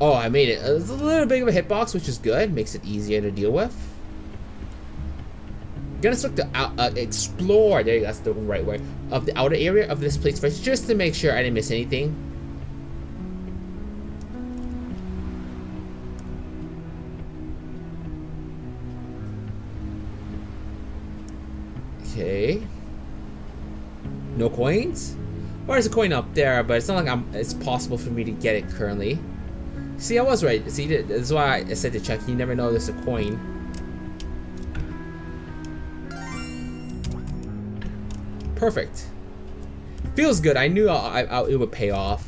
Oh, I made it. It's a little big of a hitbox, which is good. Makes it easier to deal with. Gonna look to out, uh, explore. There, that's the right word of the outer area of this place first, just to make sure I didn't miss anything. Okay. No coins? Or there's a coin up there, but it's not like I'm. It's possible for me to get it currently. See, I was right. See, that's why I said to check. You never know there's a coin. Perfect. Feels good. I knew I, I, it would pay off.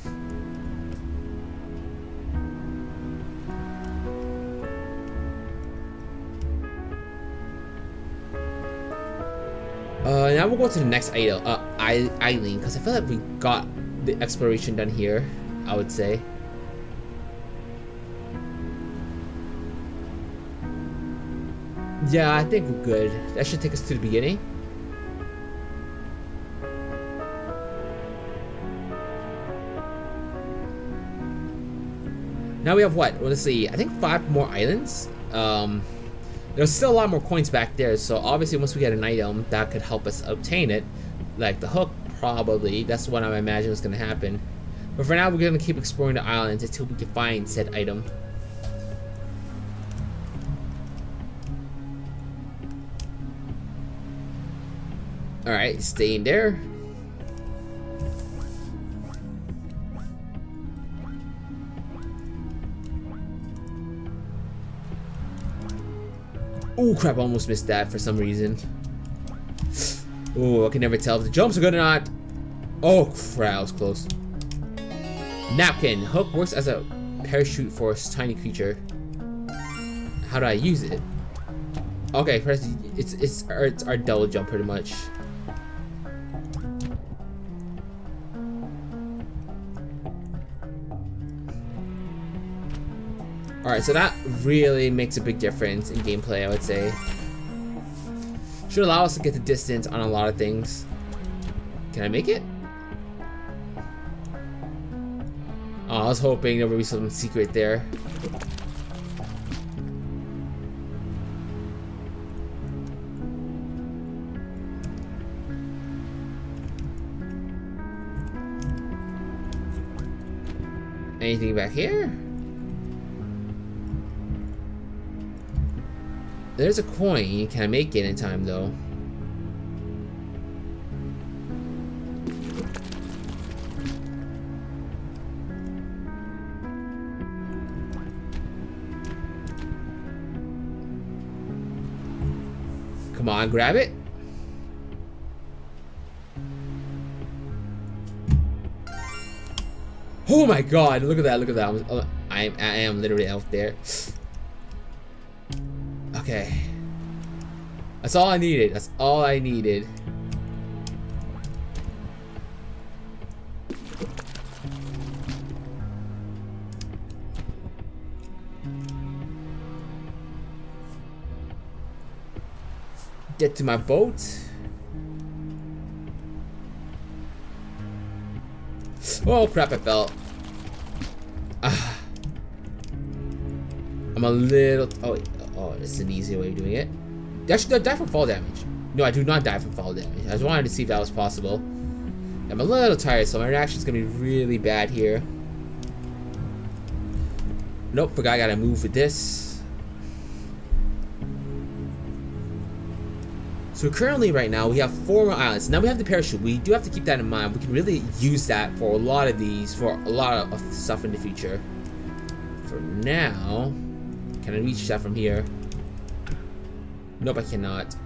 Uh, now we'll go to the next idol, uh, Eileen, because I feel like we got the exploration done here, I would say. Yeah, I think we're good. That should take us to the beginning. Now we have what? Let's see. I think five more islands. Um, there's still a lot more coins back there, so obviously once we get an item, that could help us obtain it. Like the hook, probably. That's what I imagine is going to happen. But for now, we're going to keep exploring the islands until we can find said item. Alright, staying there. Oh crap, I almost missed that for some reason. Oh, I can never tell if the jumps are good or not. Oh crap, that was close. Napkin. Hook works as a parachute for a tiny creature. How do I use it? Okay, press it's it's it's our double jump pretty much. Alright, so that really makes a big difference in gameplay, I would say. Should allow us to get the distance on a lot of things. Can I make it? Oh, I was hoping there would be something secret there. Anything back here? There's a coin. You can I make it in time, though? Come on, grab it. Oh my god, look at that, look at that. Uh, I, I am literally out there. Okay. That's all I needed. That's all I needed. Get to my boat. Oh crap, I fell. Ah. I'm a little... Oh. Oh, it's an easier way of doing it. I should die from fall damage. No, I do not die from fall damage. I just wanted to see if that was possible. I'm a little tired, so my reaction's gonna be really bad here. Nope, forgot I gotta move with this. So currently right now we have four more islands. Now we have the parachute. We do have to keep that in mind. We can really use that for a lot of these, for a lot of stuff in the future. For now, can I reach that from here? Nope, I cannot.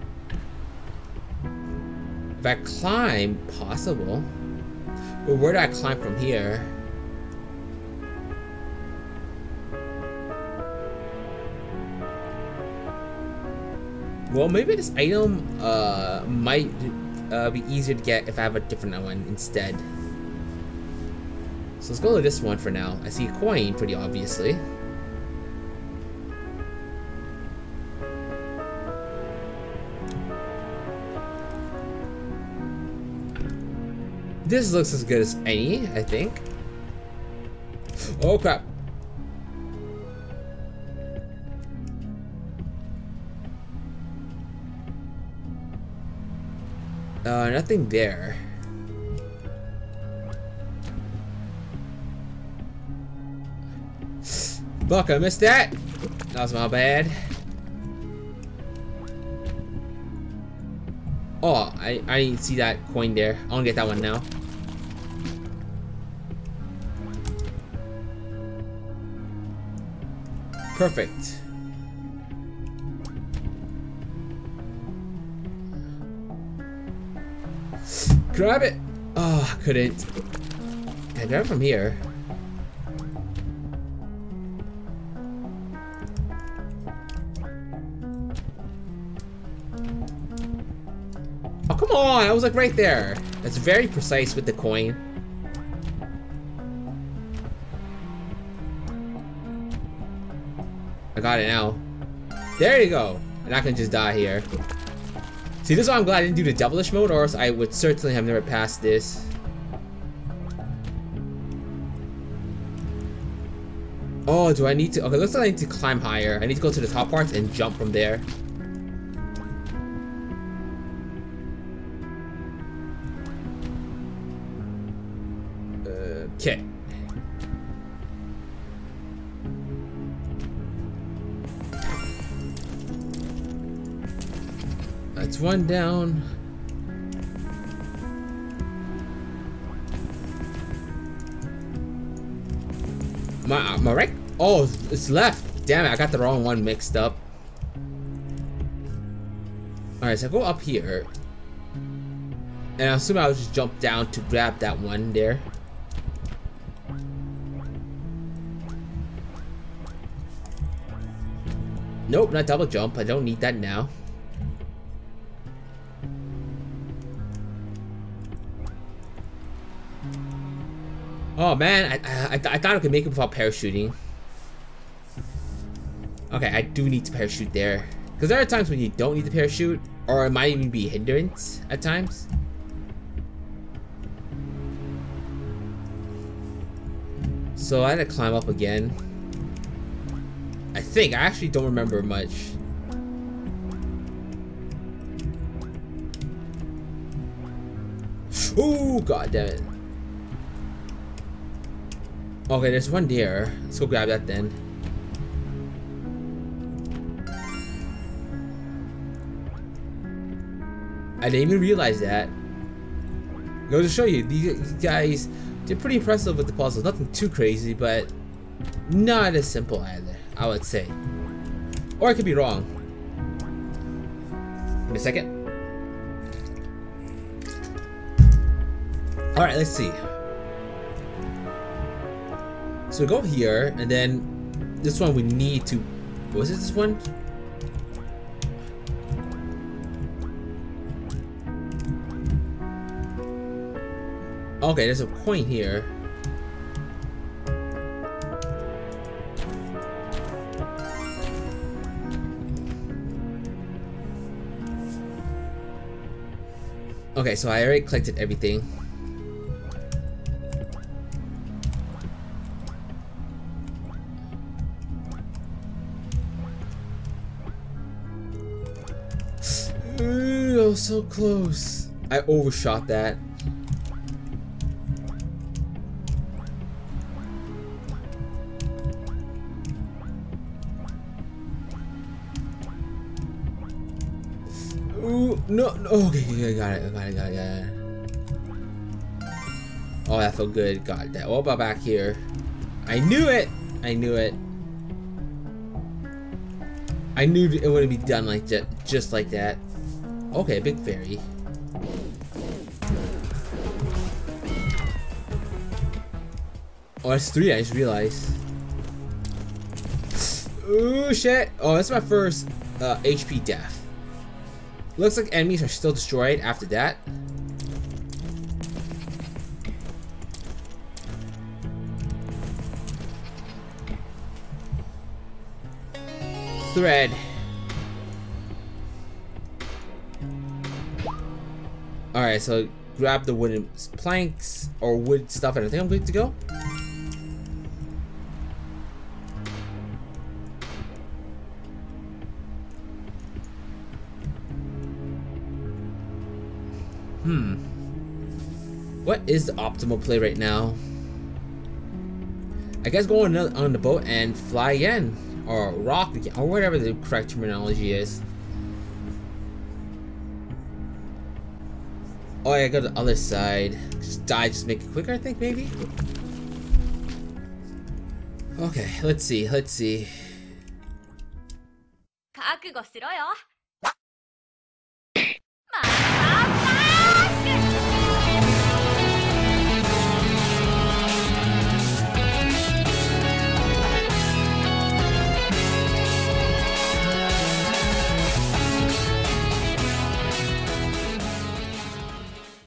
If I climb, possible. But where do I climb from here? Well, maybe this item uh, might uh, be easier to get if I have a different one instead. So let's go to this one for now. I see a coin pretty obviously. This looks as good as any, I think. Oh crap. Uh, nothing there. Fuck, I missed that! That was my bad. Oh, I, I didn't see that coin there. I wanna get that one now. Perfect. Grab it! Ah, oh, I couldn't. I grab it from here. Oh, come on! I was like right there. That's very precise with the coin. Got it now. There you go. And I can just die here. See, this is why I'm glad I didn't do the devilish mode, or else I would certainly have never passed this. Oh, do I need to? Okay, looks like I need to climb higher. I need to go to the top parts and jump from there. That's one down. My, my right? Oh, it's left. Damn it, I got the wrong one mixed up. Alright, so I go up here. And I assume I'll just jump down to grab that one there. Nope, not double jump. I don't need that now. Oh man, I, I, I thought I could make it without parachuting. Okay, I do need to parachute there. Because there are times when you don't need to parachute, or it might even be hindrance at times. So I had to climb up again. I think, I actually don't remember much. Oh, god damn it. Okay, there's one there. Let's go grab that then. I didn't even realize that. Go to show you, these guys, they're pretty impressive with the puzzles. Nothing too crazy, but not as simple either, I would say. Or I could be wrong. Me a second. Alright, let's see. So go here, and then this one we need to... Was it this one? Okay, there's a coin here. Okay, so I already collected everything. Was so close. I overshot that. Ooh, no, no. Oh, okay, okay, got it, got it, got it, got it. Oh, that felt good. Got that. What about back here? I knew it! I knew it. I knew it wouldn't be done like that, just like that. Okay, big fairy. Oh, that's three, I just realized. Ooh, shit. Oh, that's my first uh, HP death. Looks like enemies are still destroyed after that. Thread. Alright, so grab the wooden planks or wood stuff and I think I'm good to go. Hmm. What is the optimal play right now? I guess go on, on the boat and fly again. Or rock again. Or whatever the correct terminology is. Oh, yeah, go to the other side. Just die, just make it quicker, I think, maybe? Okay, let's see, let's see.